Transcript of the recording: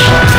Shh.